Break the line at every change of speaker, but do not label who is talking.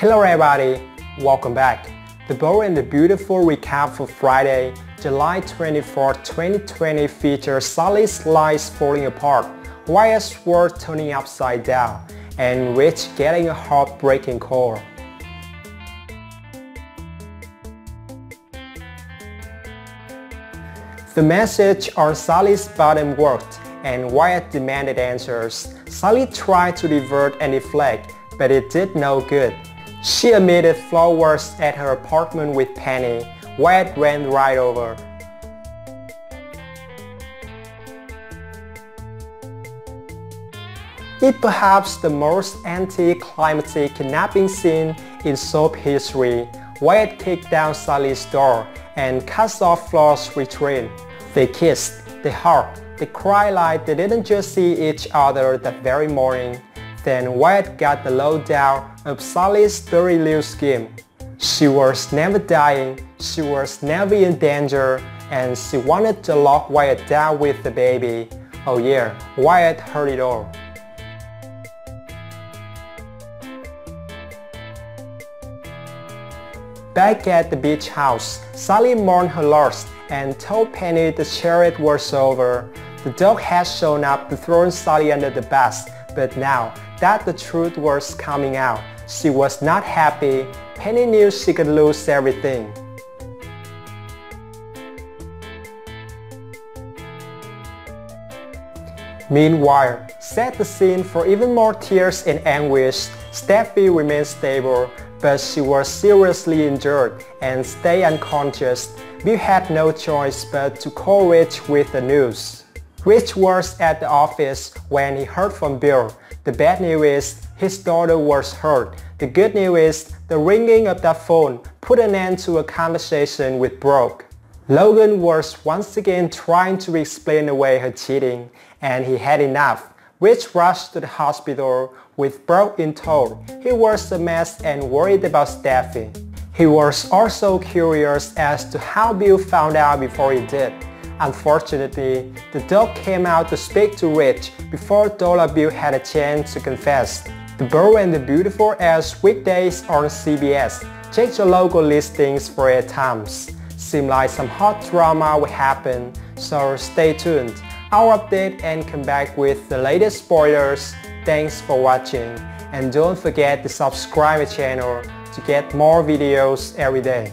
Hello everybody, welcome back. The Bold and the Beautiful recap for Friday, July 24, 2020 features Sally's lies falling apart, Wyatt's world turning upside down, and Ridge getting a heartbreaking call. The message on Sally's bottom worked, and Wyatt demanded answers. Sally tried to divert and deflect, but it did no good. She emitted flowers at her apartment with Penny. Wyatt ran right over. It perhaps the most anticlimactic kidnapping scene in soap history. Wyatt kicked down Sally's door and cut off Flo's retreat. They kissed, they hugged, they cried like they didn't just see each other that very morning. Then Wyatt got the lowdown of Sally's dirty little scheme. She was never dying, she was never in danger, and she wanted to lock Wyatt down with the baby. Oh yeah, Wyatt heard it all. Back at the beach house, Sally mourned her loss and told Penny the chariot was over. The dog had shown up to throw Sally under the bus, but now that the truth was coming out. She was not happy. Penny knew she could lose everything. Meanwhile, set the scene for even more tears and anguish, Steffy remained stable, but she was seriously injured and stayed unconscious. Bill had no choice but to Ridge with the news. Ridge was at the office when he heard from Bill. The bad news is his daughter was hurt. The good news is the ringing of that phone put an end to a conversation with Brooke. Logan was once again trying to explain away her cheating, and he had enough. Ridge rushed to the hospital with Brooke in tow. He was a mess and worried about Steffy. He was also curious as to how Bill found out before he did. Unfortunately, the dog came out to speak to Ridge before Dollar Bill had a chance to confess. The Bold and the Beautiful airs weekdays on CBS. Check your local listings for air times. Seem like some hot drama will happen, so stay tuned. I'll update and come back with the latest spoilers. Thanks for watching and don't forget to subscribe the channel to get more videos every day.